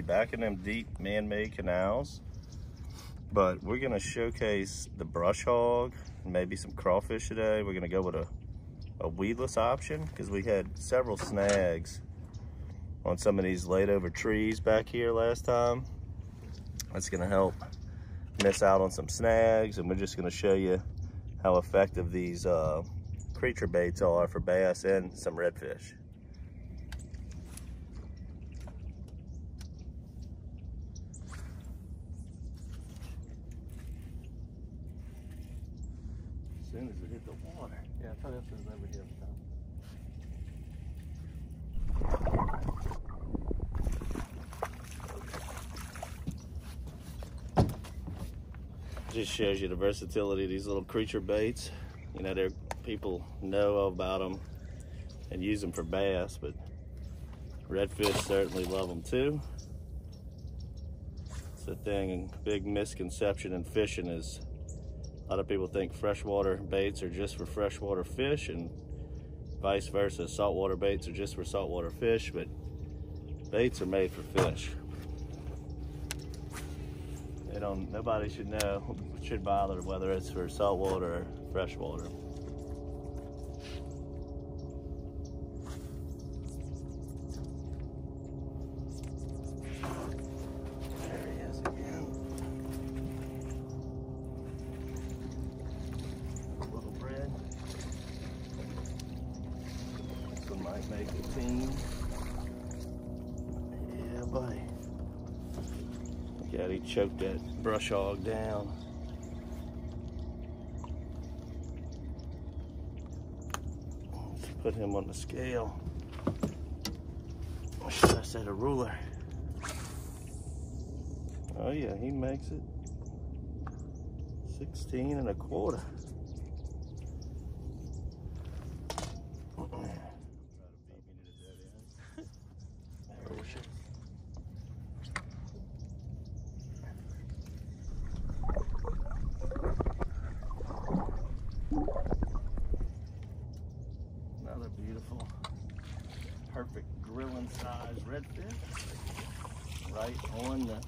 we back in them deep man-made canals, but we're gonna showcase the brush hog, and maybe some crawfish today. We're gonna go with a, a weedless option because we had several snags on some of these laid over trees back here last time. That's gonna help miss out on some snags and we're just gonna show you how effective these uh, creature baits are for bass and some redfish. Soon as it hit the water. Yeah, I thought this was over here. So. Just shows you the versatility of these little creature baits. You know, there people know about them and use them for bass, but redfish certainly love them too. It's a thing, big misconception in fishing is a lot of people think freshwater baits are just for freshwater fish and vice versa. Saltwater baits are just for saltwater fish, but baits are made for fish. They don't, nobody should know, should bother whether it's for saltwater or freshwater. There he is again. Little bread. This one might make the team. Yeah, buddy. At he choked that brush hog down. Let's put him on the scale. Or should I say a ruler? Oh yeah, he makes it 16 and a quarter. Right on the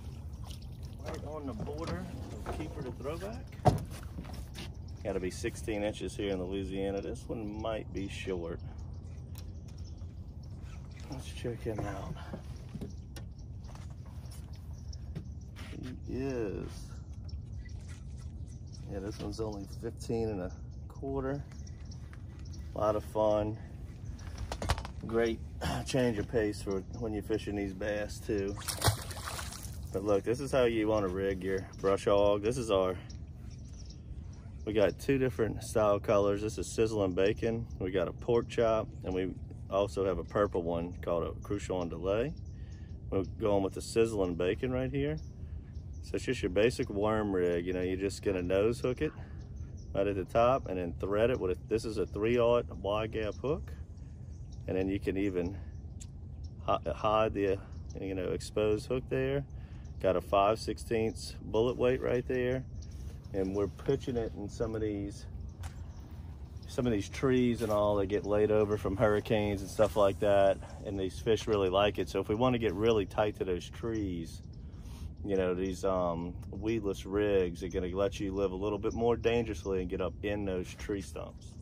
right on the border of keeper to throwback. Got to be 16 inches here in Louisiana. This one might be short. Let's check him out. He is. Yeah, this one's only 15 and a quarter. A lot of fun. Great change of pace for when you're fishing these bass too. But look, this is how you want to rig your brush hog. This is our, we got two different style colors. This is sizzling bacon. We got a pork chop and we also have a purple one called a crucial on delay. We're going with the sizzling bacon right here. So it's just your basic worm rig. You know, you're just gonna nose hook it right at the top and then thread it with a, this is a three aught wide gap hook. And then you can even hide the, you know, exposed hook there. Got a 5 16 bullet weight right there. And we're pitching it in some of these some of these trees and all that get laid over from hurricanes and stuff like that. And these fish really like it. So if we want to get really tight to those trees, you know, these um, weedless rigs are going to let you live a little bit more dangerously and get up in those tree stumps.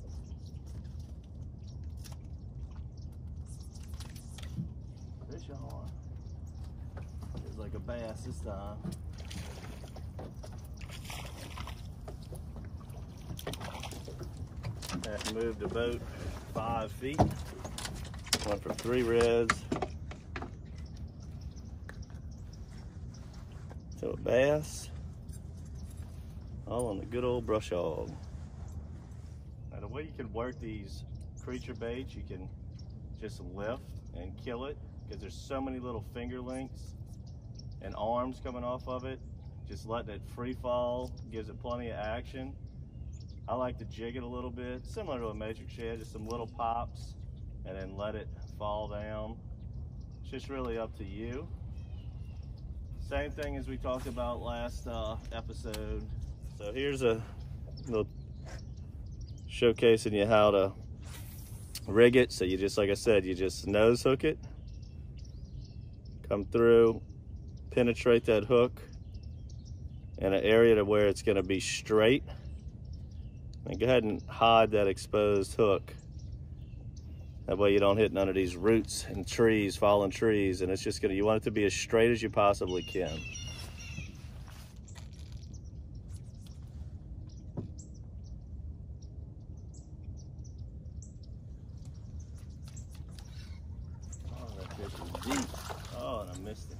Fish on. It's bass this time. That moved the boat five feet. Went from three reds to a bass. All on the good old brush hog. Now the way you can work these creature baits, you can just lift and kill it because there's so many little finger links and arms coming off of it. Just letting it free fall gives it plenty of action. I like to jig it a little bit, similar to a matrix shad, just some little pops and then let it fall down. It's just really up to you. Same thing as we talked about last uh, episode. So here's a little showcasing you how to rig it. So you just, like I said, you just nose hook it come through, penetrate that hook in an area to where it's gonna be straight. And go ahead and hide that exposed hook. That way you don't hit none of these roots and trees, fallen trees, and it's just gonna, you want it to be as straight as you possibly can. Oh, that fish is deep. Oh, and I missed it.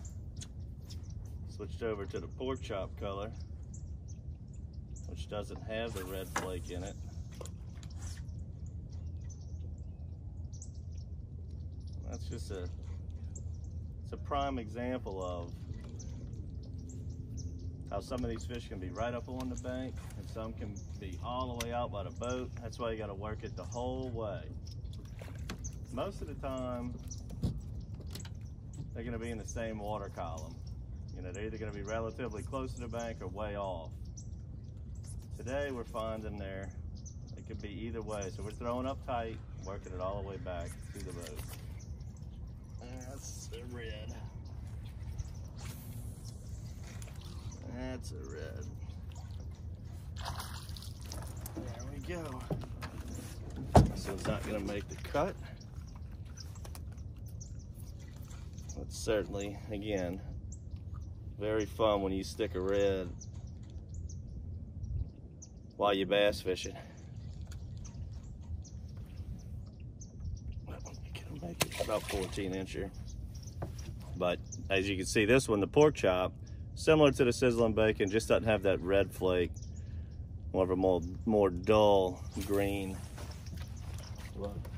Switched over to the pork chop color, which doesn't have the red flake in it. That's just a, it's a prime example of how some of these fish can be right up on the bank and some can be all the way out by the boat. That's why you gotta work it the whole way. Most of the time, they're gonna be in the same water column. You know, they're either gonna be relatively close to the bank or way off. Today we're finding there, it could be either way. So we're throwing up tight, working it all the way back to the boat. That's a red. That's a red. There we go. So it's not gonna make the cut. It's certainly, again, very fun when you stick a red while you're bass fishing. About 14 inch here. But as you can see, this one, the pork chop, similar to the sizzling bacon, just doesn't have that red flake. More of a more, more dull green look.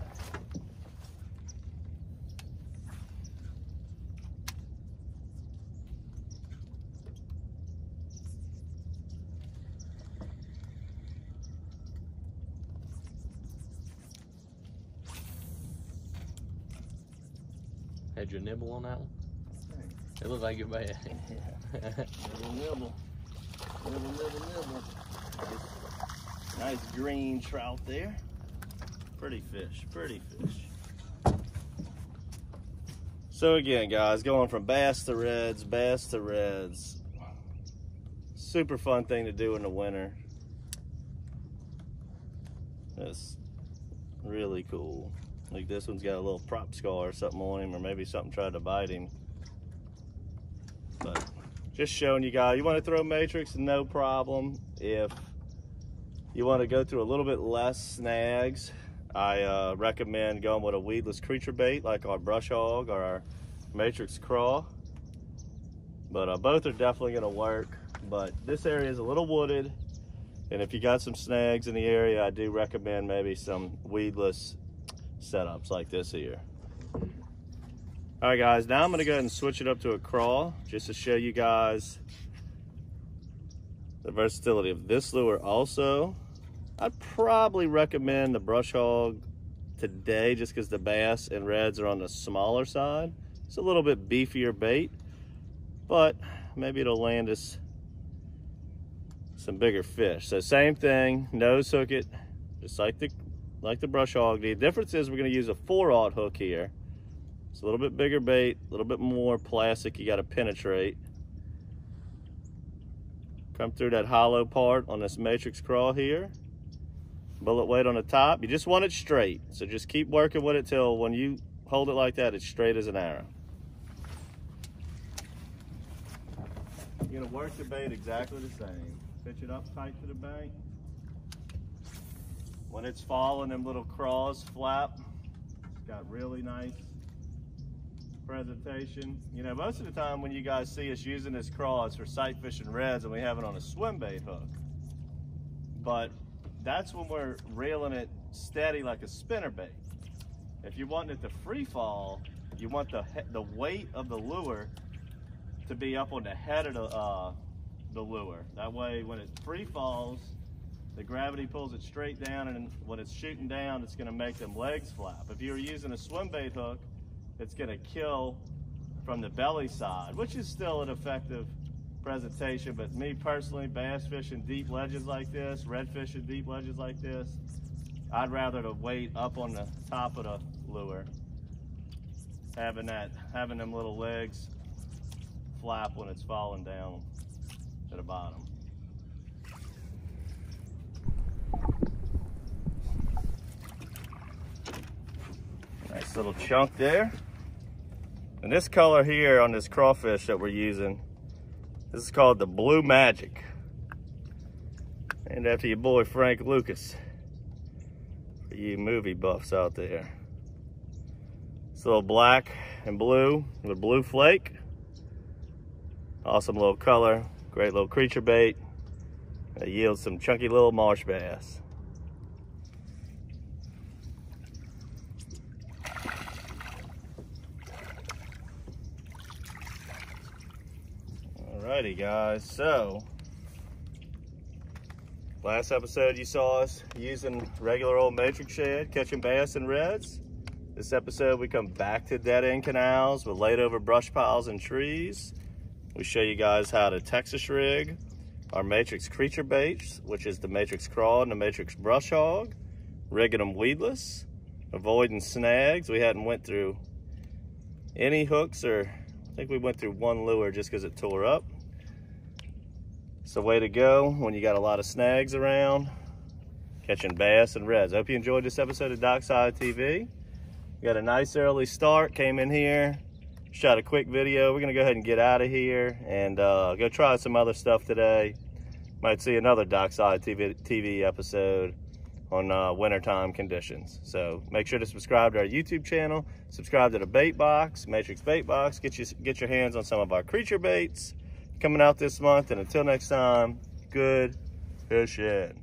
Had you a nibble on that one? It looked like it bad. Little nibble. Nibble, nibble, nibble. Nice green trout there. Pretty fish, pretty fish. So again, guys, going from bass to reds, bass to reds. Super fun thing to do in the winter. That's really cool. Like this one's got a little prop scar or something on him, or maybe something tried to bite him. But just showing you guys, you want to throw matrix, no problem. If you want to go through a little bit less snags, I uh, recommend going with a weedless creature bait like our brush hog or our matrix craw. But uh, both are definitely going to work. But this area is a little wooded. And if you got some snags in the area, I do recommend maybe some weedless setups like this here. All right, guys, now I'm gonna go ahead and switch it up to a crawl just to show you guys the versatility of this lure also. I'd probably recommend the brush hog today just because the bass and reds are on the smaller side. It's a little bit beefier bait, but maybe it'll land us some bigger fish. So same thing, nose hook it, just like the like the brush hog. The difference is we're gonna use a four aught hook here. It's a little bit bigger bait, a little bit more plastic you gotta penetrate. Come through that hollow part on this matrix craw here. Bullet weight on the top. You just want it straight. So just keep working with it till when you hold it like that, it's straight as an arrow. You're gonna work the bait exactly the same. Pitch it up tight to the bank. When it's falling, them little craws flap. It's got really nice presentation. You know, most of the time when you guys see us using this craw, it's for sight fishing reds and we have it on a swim bait hook. But that's when we're reeling it steady like a spinner bait. If you want it to free fall, you want the the weight of the lure to be up on the head of the uh, the lure. That way, when it free falls, the gravity pulls it straight down, and when it's shooting down, it's going to make them legs flap. If you're using a swim bait hook, it's going to kill from the belly side, which is still an effective presentation. But me personally, bass fishing deep ledges like this, red fishing deep ledges like this, I'd rather the weight up on the top of the lure, having that, having them little legs flap when it's falling down to the bottom. Nice little chunk there. And this color here on this crawfish that we're using, this is called the Blue Magic. And after your boy Frank Lucas, for you movie buffs out there. It's a little black and blue with blue flake. Awesome little color, great little creature bait. That yields some chunky little marsh bass. Alrighty guys, so last episode you saw us using regular old matrix shad, catching bass and reds. This episode we come back to dead end canals with laid over brush piles and trees. We show you guys how to Texas rig our matrix creature baits, which is the matrix craw and the matrix brush hog, rigging them weedless, avoiding snags. We hadn't went through any hooks or I think we went through one lure just because it tore up. It's the way to go when you got a lot of snags around, catching bass and reds. I hope you enjoyed this episode of Dockside TV. We got a nice early start, came in here, shot a quick video. We're gonna go ahead and get out of here and uh, go try some other stuff today. Might see another Dockside TV, TV episode on uh, wintertime conditions. So make sure to subscribe to our YouTube channel, subscribe to the bait box, Matrix Bait Box, get, you, get your hands on some of our creature baits coming out this month. And until next time, good fishing.